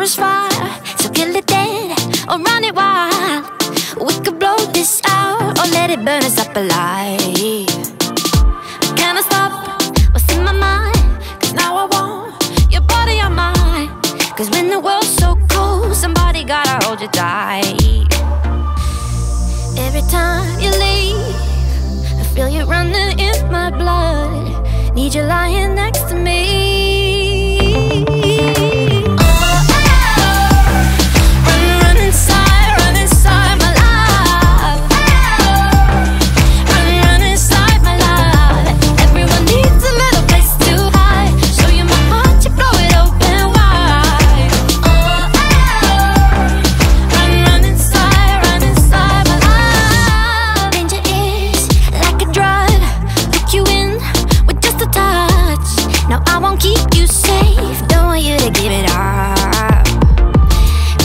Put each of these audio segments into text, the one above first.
catch fire, so kill it dead or run it wild. We could blow this out or let it burn us up alive. Can I stop what's in my mind? Cause now I want your body on mine. Cause when the world's so cold, somebody gotta hold you tight. Every time you leave, No, I won't keep you safe. Don't want you to give it up.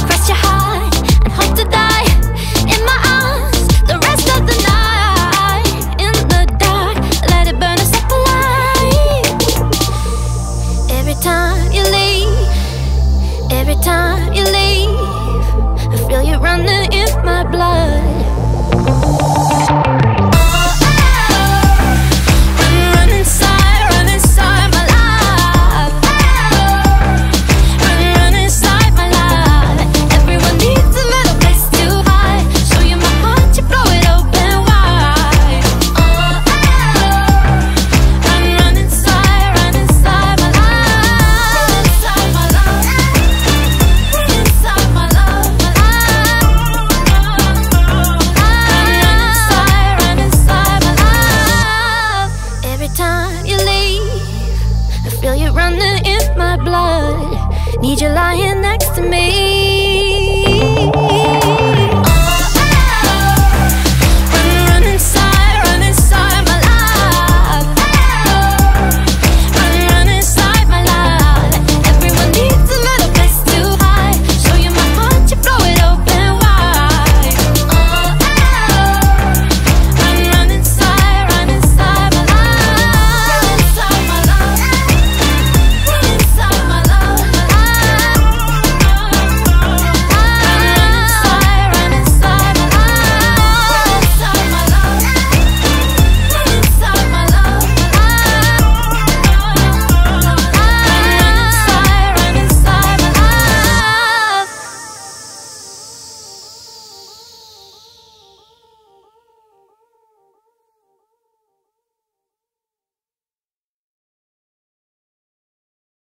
Cross your heart and hope to die in my arms the rest of the night. In the dark, let it burn us up alive. Every time you leave, every time you leave, I feel you running in my blood. Every time you leave. I feel you running in my blood. Need you lying next to me.